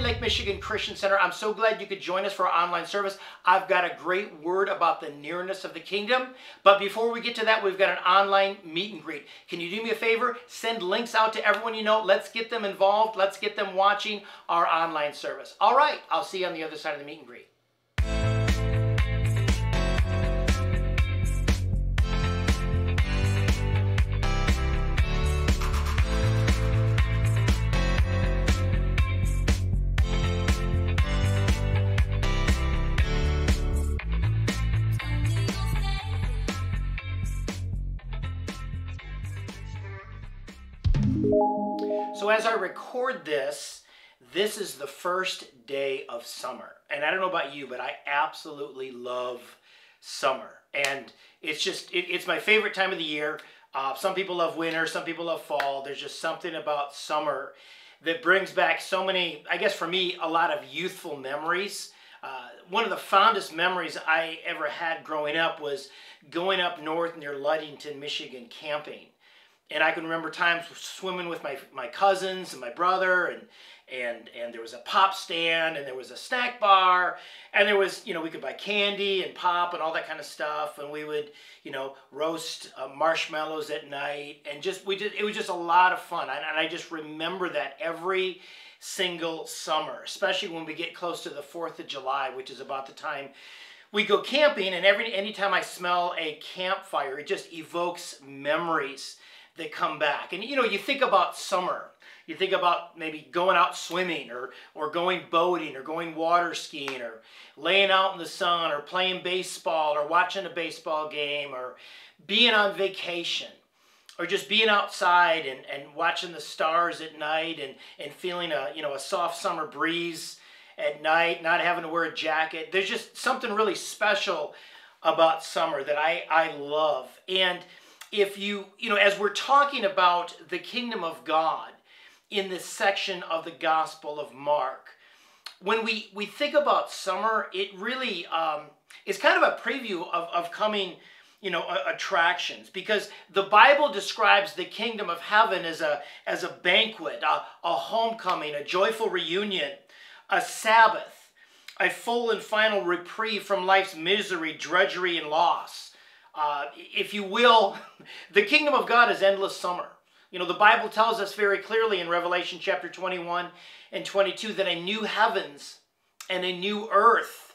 Lake Michigan Christian Center. I'm so glad you could join us for our online service. I've got a great word about the nearness of the kingdom. But before we get to that, we've got an online meet and greet. Can you do me a favor? Send links out to everyone you know. Let's get them involved. Let's get them watching our online service. All right, I'll see you on the other side of the meet and greet. I record this, this is the first day of summer. And I don't know about you, but I absolutely love summer. And it's just, it, it's my favorite time of the year. Uh, some people love winter, some people love fall. There's just something about summer that brings back so many, I guess for me, a lot of youthful memories. Uh, one of the fondest memories I ever had growing up was going up north near Ludington, Michigan, camping and I can remember times swimming with my, my cousins and my brother and and and there was a pop stand and there was a snack bar and there was you know we could buy candy and pop and all that kind of stuff. And we would you know roast uh, marshmallows at night and just we did it was just a lot of fun. And, and I just remember that every single summer especially when we get close to the 4th of July which is about the time we go camping and every anytime I smell a campfire it just evokes memories that come back. And you know, you think about summer. You think about maybe going out swimming or, or going boating or going water skiing or laying out in the sun or playing baseball or watching a baseball game or being on vacation or just being outside and, and watching the stars at night and, and feeling a, you know, a soft summer breeze at night, not having to wear a jacket. There's just something really special about summer that I, I love. And if you, you know, as we're talking about the kingdom of God in this section of the Gospel of Mark, when we, we think about summer, it really um, is kind of a preview of, of coming, you know, attractions. Because the Bible describes the kingdom of heaven as a, as a banquet, a, a homecoming, a joyful reunion, a Sabbath, a full and final reprieve from life's misery, drudgery, and loss uh, if you will, the kingdom of God is endless summer. You know, the Bible tells us very clearly in Revelation chapter 21 and 22 that a new heavens and a new earth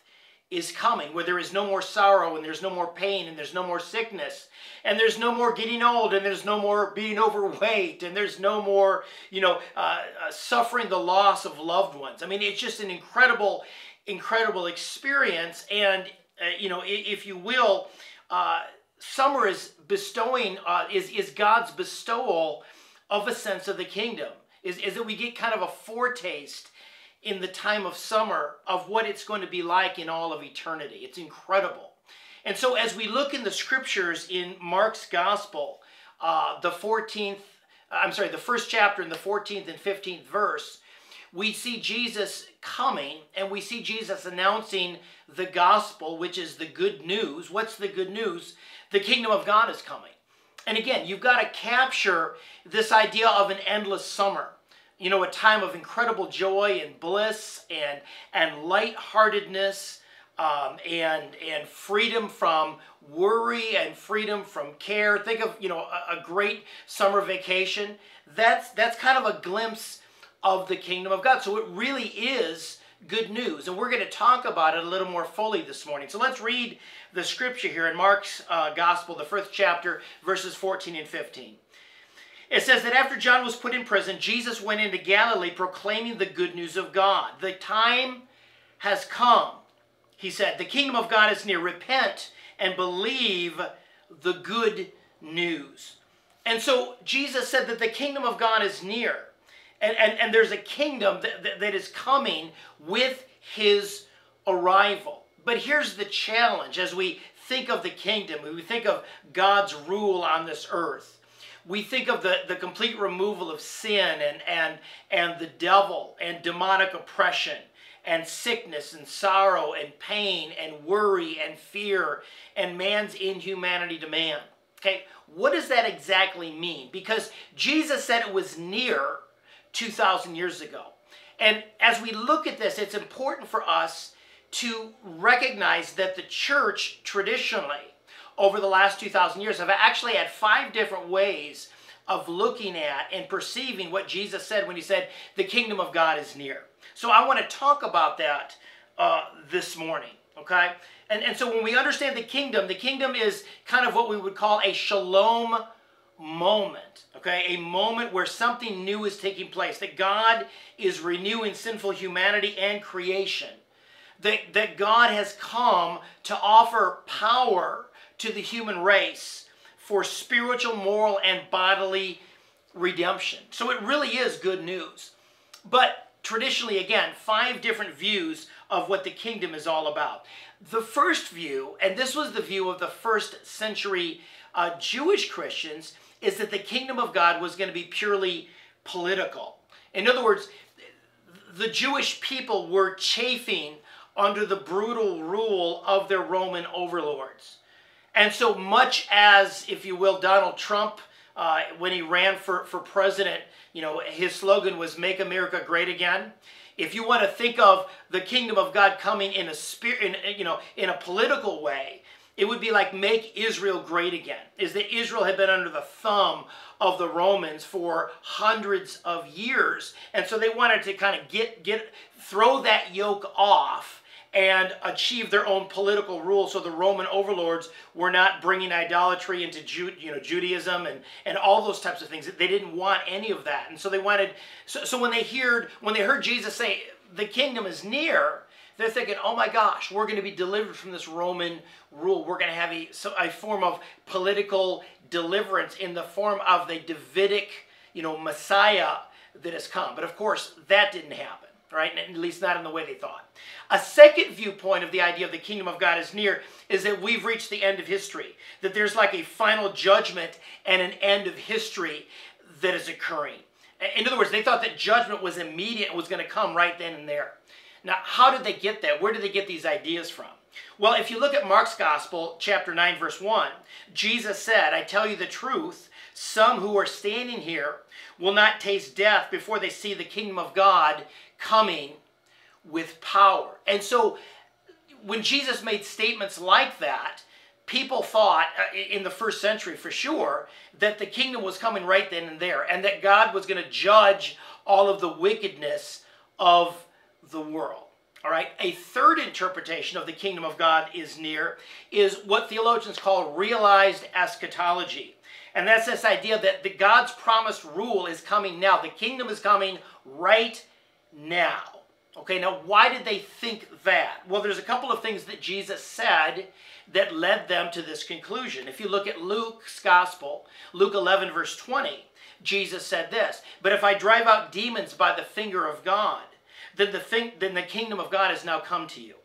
is coming where there is no more sorrow and there's no more pain and there's no more sickness and there's no more getting old and there's no more being overweight and there's no more, you know, uh, uh, suffering the loss of loved ones. I mean, it's just an incredible, incredible experience. And, uh, you know, if you will, uh, summer is bestowing, uh, is, is God's bestowal of a sense of the kingdom. Is, is that we get kind of a foretaste in the time of summer of what it's going to be like in all of eternity. It's incredible. And so as we look in the scriptures in Mark's gospel, uh, the 14th, I'm sorry, the first chapter in the 14th and 15th verse, we see Jesus coming and we see Jesus announcing the gospel, which is the good news. What's the good news? The kingdom of God is coming. And again, you've got to capture this idea of an endless summer. You know, a time of incredible joy and bliss and, and lightheartedness um, and, and freedom from worry and freedom from care. Think of, you know, a, a great summer vacation. That's, that's kind of a glimpse of the kingdom of God. So it really is good news. And we're going to talk about it a little more fully this morning. So let's read the scripture here in Mark's uh, Gospel, the first chapter, verses 14 and 15. It says that after John was put in prison, Jesus went into Galilee proclaiming the good news of God. The time has come, he said. The kingdom of God is near. Repent and believe the good news. And so Jesus said that the kingdom of God is near. And, and, and there's a kingdom that, that, that is coming with his arrival. But here's the challenge as we think of the kingdom, we think of God's rule on this earth. We think of the, the complete removal of sin and, and, and the devil and demonic oppression and sickness and sorrow and pain and worry and fear and man's inhumanity to man. Okay, what does that exactly mean? Because Jesus said it was near 2,000 years ago. And as we look at this, it's important for us to recognize that the church traditionally, over the last 2,000 years, have actually had five different ways of looking at and perceiving what Jesus said when he said, the kingdom of God is near. So I want to talk about that uh, this morning, okay? And, and so when we understand the kingdom, the kingdom is kind of what we would call a shalom moment, okay? A moment where something new is taking place, that God is renewing sinful humanity and creation, that, that God has come to offer power to the human race for spiritual, moral, and bodily redemption. So it really is good news. But traditionally, again, five different views of what the kingdom is all about. The first view, and this was the view of the first century uh, Jewish Christians, is that the kingdom of God was going to be purely political. In other words, the Jewish people were chafing under the brutal rule of their Roman overlords. And so much as, if you will, Donald Trump, uh, when he ran for, for president, you know, his slogan was "Make America Great Again." If you want to think of the kingdom of God coming in a spirit, in, you know, in a political way, it would be like make Israel great again. Is that Israel had been under the thumb of the Romans for hundreds of years, and so they wanted to kind of get get throw that yoke off and achieve their own political rule. So the Roman overlords were not bringing idolatry into Ju- you know Judaism and and all those types of things. They didn't want any of that, and so they wanted. So, so when they heard when they heard Jesus say the kingdom is near, they're thinking, oh my gosh, we're going to be delivered from this Roman rule. We're going to have a, a form of political deliverance in the form of the Davidic, you know, Messiah that has come. But of course, that didn't happen, right? At least not in the way they thought. A second viewpoint of the idea of the kingdom of God is near is that we've reached the end of history, that there's like a final judgment and an end of history that is occurring. In other words, they thought that judgment was immediate and was going to come right then and there. Now, how did they get that? Where did they get these ideas from? Well, if you look at Mark's Gospel, chapter 9, verse 1, Jesus said, I tell you the truth, some who are standing here will not taste death before they see the kingdom of God coming with power. And so, when Jesus made statements like that, people thought uh, in the first century for sure that the kingdom was coming right then and there and that God was going to judge all of the wickedness of the world. All right, a third interpretation of the kingdom of God is near is what theologians call realized eschatology. And that's this idea that the God's promised rule is coming now. The kingdom is coming right now. Okay, now why did they think that? Well, there's a couple of things that Jesus said that led them to this conclusion. If you look at Luke's gospel, Luke 11, verse 20, Jesus said this But if I drive out demons by the finger of God, then the, thing, then the kingdom of God has now come to you.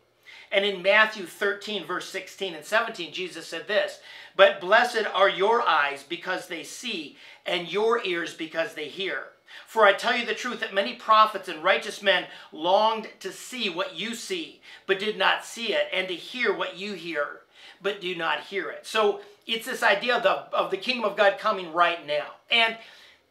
And in Matthew 13, verse 16 and 17, Jesus said this But blessed are your eyes because they see, and your ears because they hear. For I tell you the truth that many prophets and righteous men longed to see what you see, but did not see it, and to hear what you hear, but do not hear it. So it's this idea of the, of the kingdom of God coming right now. And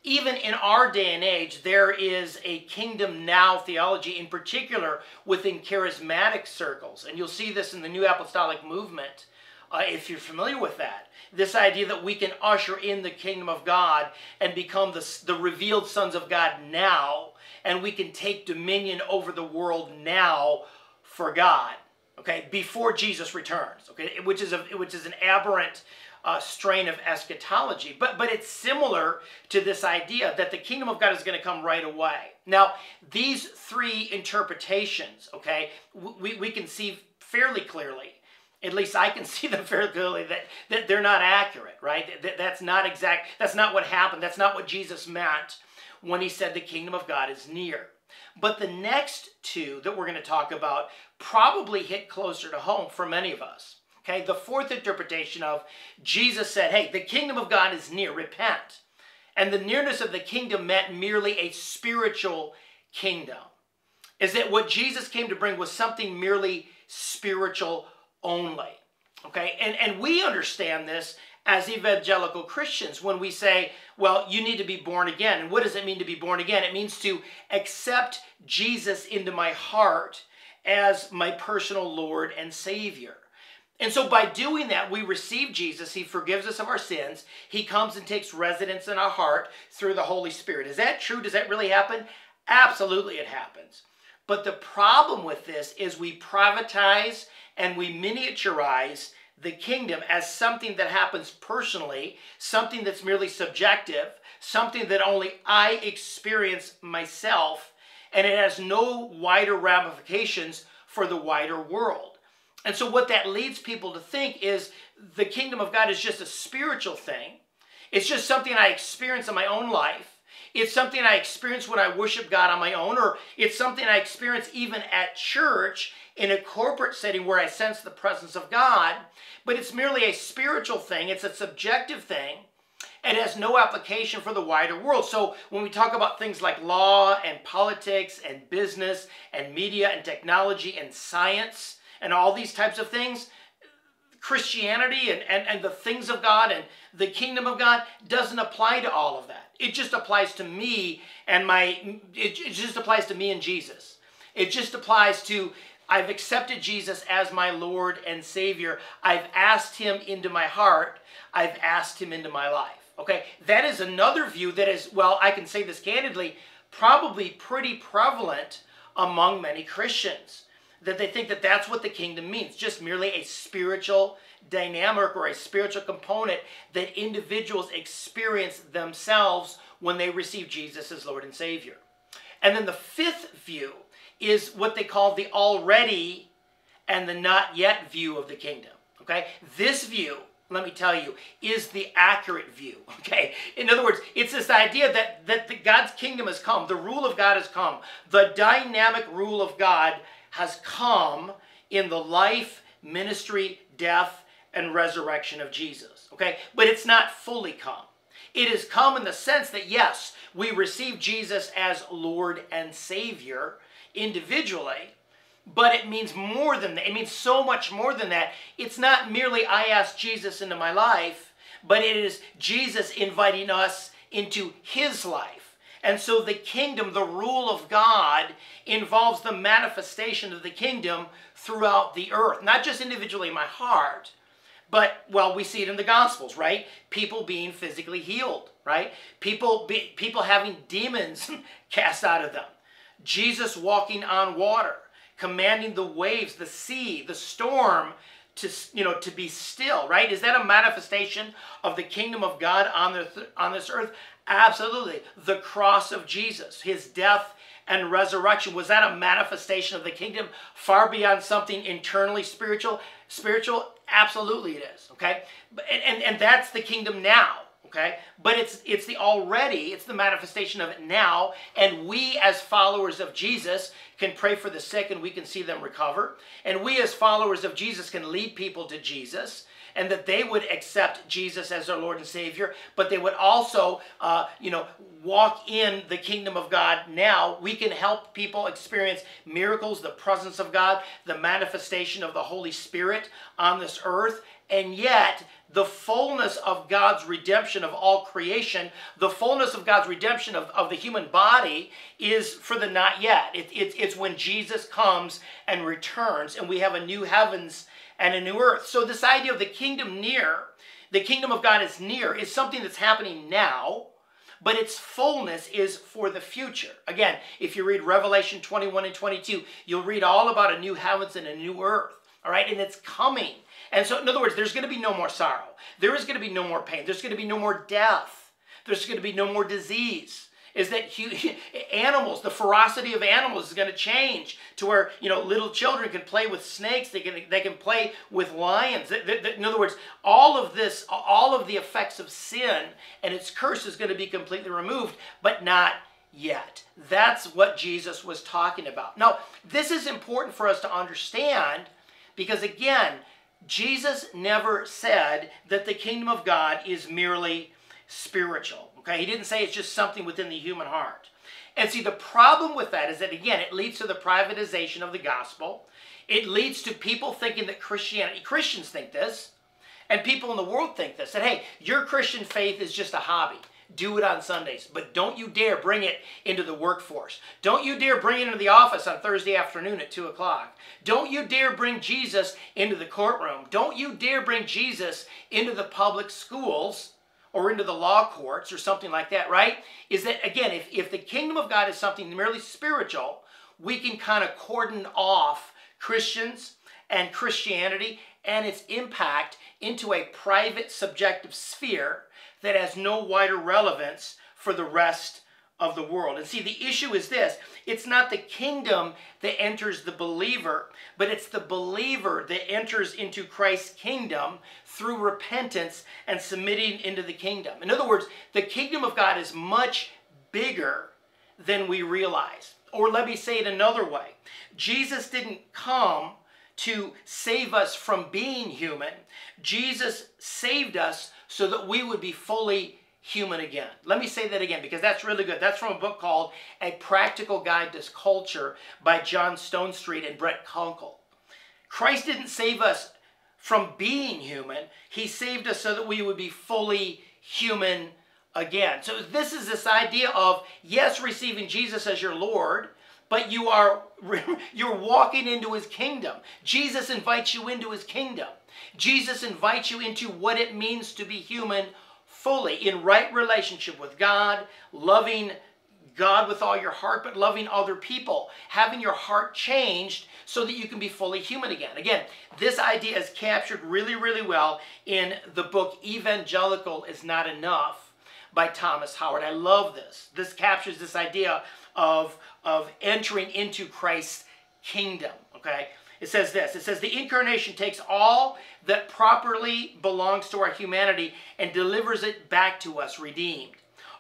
even in our day and age, there is a kingdom now theology, in particular within charismatic circles. And you'll see this in the New Apostolic Movement, uh, if you're familiar with that. This idea that we can usher in the kingdom of God and become the, the revealed sons of God now, and we can take dominion over the world now for God. Okay, before Jesus returns. Okay, which is a which is an aberrant uh, strain of eschatology. But but it's similar to this idea that the kingdom of God is going to come right away. Now these three interpretations, okay, we we can see fairly clearly at least I can see them fairly clearly that, that they're not accurate, right? That, that's not exact, that's not what happened. That's not what Jesus meant when he said the kingdom of God is near. But the next two that we're going to talk about probably hit closer to home for many of us. Okay, the fourth interpretation of Jesus said, hey, the kingdom of God is near, repent. And the nearness of the kingdom meant merely a spiritual kingdom. Is that what Jesus came to bring was something merely spiritual only. Okay, and, and we understand this as evangelical Christians when we say, well, you need to be born again. And what does it mean to be born again? It means to accept Jesus into my heart as my personal Lord and Savior. And so by doing that, we receive Jesus. He forgives us of our sins. He comes and takes residence in our heart through the Holy Spirit. Is that true? Does that really happen? Absolutely, it happens. But the problem with this is we privatize and we miniaturize the kingdom as something that happens personally, something that's merely subjective, something that only I experience myself, and it has no wider ramifications for the wider world. And so, what that leads people to think is the kingdom of God is just a spiritual thing. It's just something I experience in my own life. It's something I experience when I worship God on my own, or it's something I experience even at church in a corporate setting where I sense the presence of God. But it's merely a spiritual thing, it's a subjective thing. It has no application for the wider world. So when we talk about things like law and politics and business and media and technology and science and all these types of things, Christianity and, and, and the things of God and the kingdom of God doesn't apply to all of that. It just applies to me and my, it, it just applies to me and Jesus. It just applies to, I've accepted Jesus as my Lord and Savior. I've asked Him into my heart. I've asked Him into my life. Okay, that is another view that is, well, I can say this candidly, probably pretty prevalent among many Christians that they think that that's what the kingdom means, just merely a spiritual dynamic or a spiritual component that individuals experience themselves when they receive Jesus as Lord and Savior. And then the fifth view is what they call the already and the not yet view of the kingdom. Okay? This view, let me tell you, is the accurate view. Okay? In other words, it's this idea that, that the God's kingdom has come, the rule of God has come, the dynamic rule of God has come in the life, ministry, death, and resurrection of Jesus. Okay? But it's not fully come. It has come in the sense that, yes, we receive Jesus as Lord and Savior individually, but it means more than that. It means so much more than that. It's not merely I ask Jesus into my life, but it is Jesus inviting us into His life. And so the kingdom, the rule of God, involves the manifestation of the kingdom throughout the earth. Not just individually in my heart, but, well, we see it in the Gospels, right? People being physically healed, right? People, be, people having demons cast out of them. Jesus walking on water, commanding the waves, the sea, the storm to, you know, to be still, right? Is that a manifestation of the kingdom of God on, the, on this earth? Absolutely. The cross of Jesus, his death and resurrection, was that a manifestation of the kingdom far beyond something internally spiritual? Spiritual? Absolutely it is. Okay? And, and, and that's the kingdom now. Okay? But it's it's the already, it's the manifestation of it now. And we as followers of Jesus can pray for the sick and we can see them recover. And we as followers of Jesus can lead people to Jesus and that they would accept Jesus as their Lord and Savior, but they would also, uh, you know, walk in the kingdom of God now. We can help people experience miracles, the presence of God, the manifestation of the Holy Spirit on this earth, and yet the fullness of God's redemption of all creation, the fullness of God's redemption of, of the human body is for the not yet. It, it, it's when Jesus comes and returns and we have a new heavens and a new earth. So, this idea of the kingdom near, the kingdom of God is near, is something that's happening now, but its fullness is for the future. Again, if you read Revelation 21 and 22, you'll read all about a new heavens and a new earth. All right, and it's coming. And so, in other words, there's going to be no more sorrow. There is going to be no more pain. There's going to be no more death. There's going to be no more disease is that animals, the ferocity of animals is going to change to where, you know, little children can play with snakes, they can, they can play with lions. In other words, all of this, all of the effects of sin and its curse is going to be completely removed, but not yet. That's what Jesus was talking about. Now, this is important for us to understand because, again, Jesus never said that the kingdom of God is merely spiritual. Okay, he didn't say it's just something within the human heart. And see, the problem with that is that, again, it leads to the privatization of the gospel. It leads to people thinking that Christianity, Christians think this, and people in the world think this, that, hey, your Christian faith is just a hobby. Do it on Sundays, but don't you dare bring it into the workforce. Don't you dare bring it into the office on Thursday afternoon at 2 o'clock. Don't you dare bring Jesus into the courtroom. Don't you dare bring Jesus into the public schools or into the law courts or something like that, right? Is that, again, if, if the kingdom of God is something merely spiritual, we can kind of cordon off Christians and Christianity and its impact into a private subjective sphere that has no wider relevance for the rest of the world. And see, the issue is this it's not the kingdom that enters the believer, but it's the believer that enters into Christ's kingdom through repentance and submitting into the kingdom. In other words, the kingdom of God is much bigger than we realize. Or let me say it another way Jesus didn't come to save us from being human, Jesus saved us so that we would be fully human again. Let me say that again because that's really good. That's from a book called A Practical Guide to Culture by John Stonestreet and Brett Kunkle. Christ didn't save us from being human, He saved us so that we would be fully human again. So this is this idea of yes, receiving Jesus as your Lord, but you are you're walking into his kingdom. Jesus invites you into his kingdom. Jesus invites you into what it means to be human fully in right relationship with God, loving God with all your heart, but loving other people, having your heart changed so that you can be fully human again. Again, this idea is captured really, really well in the book Evangelical is Not Enough by Thomas Howard. I love this. This captures this idea of, of entering into Christ's kingdom, okay? It says this it says, The incarnation takes all that properly belongs to our humanity and delivers it back to us redeemed.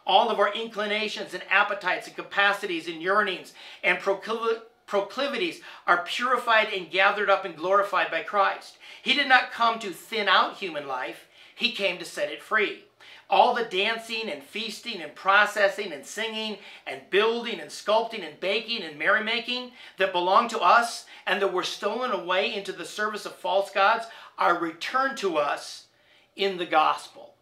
All of our inclinations and appetites and capacities and yearnings and proclivities are purified and gathered up and glorified by Christ. He did not come to thin out human life, He came to set it free all the dancing and feasting and processing and singing and building and sculpting and baking and merrymaking that belong to us and that were stolen away into the service of false gods are returned to us in the gospel.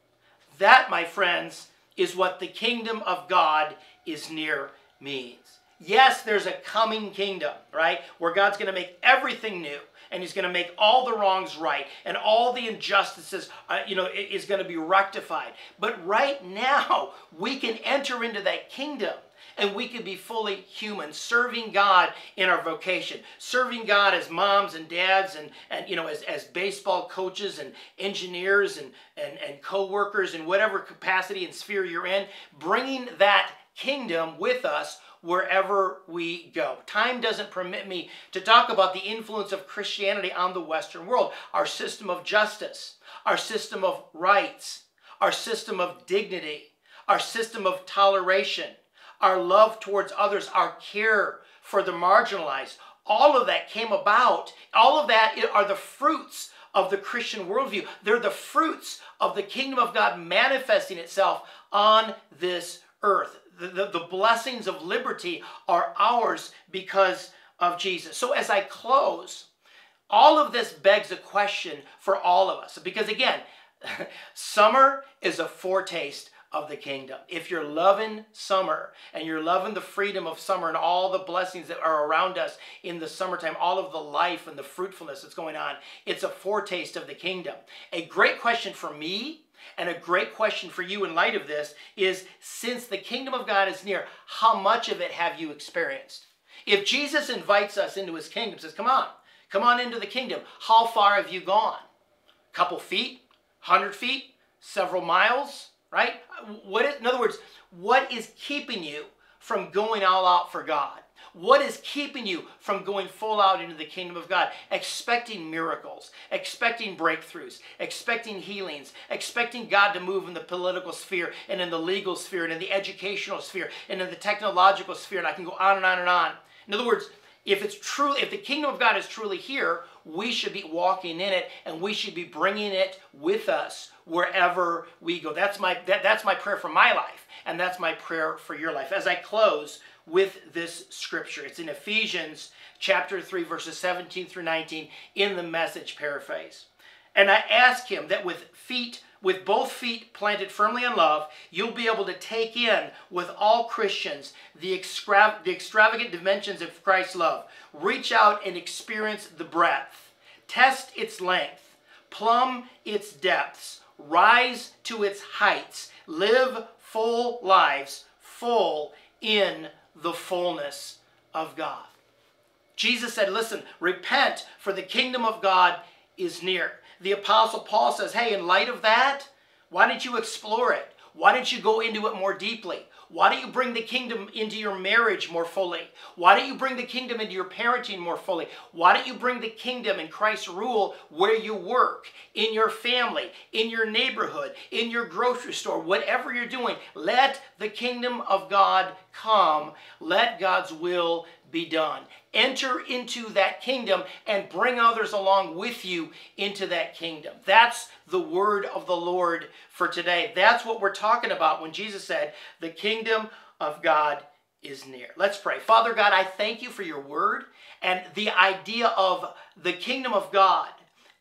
That, my friends, is what the kingdom of God is near means. Yes, there's a coming kingdom, right? Where God's going to make everything new and he's going to make all the wrongs right and all the injustices uh, you know is going to be rectified. But right now we can enter into that kingdom and we can be fully human serving god in our vocation serving god as moms and dads and, and you know as, as baseball coaches and engineers and, and, and co-workers in whatever capacity and sphere you're in bringing that kingdom with us wherever we go. Time doesn't permit me to talk about the influence of Christianity on the Western world, our system of justice, our system of rights, our system of dignity, our system of toleration, our love towards others, our care for the marginalized. All of that came about. All of that are the fruits of the Christian worldview. They're the fruits of the kingdom of God manifesting itself on this earth the, the, the blessings of liberty are ours because of Jesus. So as I close, all of this begs a question for all of us. Because again, summer is a foretaste of the kingdom. If you're loving summer and you're loving the freedom of summer and all the blessings that are around us in the summertime, all of the life and the fruitfulness that's going on, it's a foretaste of the kingdom. A great question for me And a great question for you in light of this is since the kingdom of God is near, how much of it have you experienced? If Jesus invites us into his kingdom, says, Come on, come on into the kingdom, how far have you gone? A couple feet? 100 feet? Several miles? Right? What is, in other words, what is keeping you from going all out for God? What is keeping you from going full out into the kingdom of God? Expecting miracles, expecting breakthroughs, expecting healings, expecting God to move in the political sphere and in the legal sphere and in the educational sphere and in the technological sphere. And I can go on and on and on. In other words, if it's true, if the kingdom of God is truly here, we should be walking in it and we should be bringing it with us wherever we go. That's my that, that's my prayer for my life and that's my prayer for your life. As I close with this scripture, it's in Ephesians chapter 3 verses 17 through 19 in the message paraphrase. And I ask him that with feet with both feet planted firmly in love, you'll be able to take in with all Christians the, extra- the extravagant dimensions of Christ's love. Reach out and experience the breadth. Test its length. Plumb its depths. Rise to its heights. Live full lives, full in the fullness of God. Jesus said, Listen, repent, for the kingdom of God is near the Apostle Paul says, hey, in light of that, why don't you explore it? Why don't you go into it more deeply? Why don't you bring the kingdom into your marriage more fully? Why don't you bring the kingdom into your parenting more fully? Why don't you bring the kingdom and Christ's rule where you work, in your family, in your neighborhood, in your grocery store, whatever you're doing? Let the kingdom of God come. Let God's will be done. Enter into that kingdom and bring others along with you into that kingdom. That's the word of the Lord for today. That's what we're talking about when Jesus said, The kingdom of God is near. Let's pray. Father God, I thank you for your word and the idea of the kingdom of God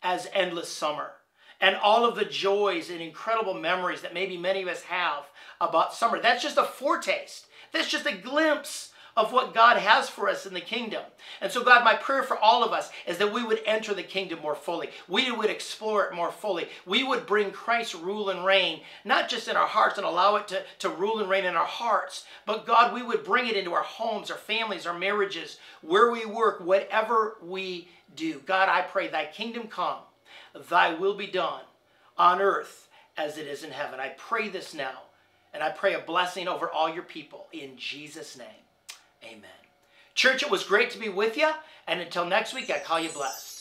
as endless summer and all of the joys and incredible memories that maybe many of us have about summer. That's just a foretaste. That's just a glimpse of what God has for us in the kingdom. And so, God, my prayer for all of us is that we would enter the kingdom more fully. We would explore it more fully. We would bring Christ's rule and reign, not just in our hearts and allow it to, to rule and reign in our hearts, but God, we would bring it into our homes, our families, our marriages, where we work, whatever we do. God, I pray, thy kingdom come, thy will be done on earth as it is in heaven. I pray this now. And I pray a blessing over all your people in Jesus' name. Amen. Church, it was great to be with you. And until next week, I call you blessed.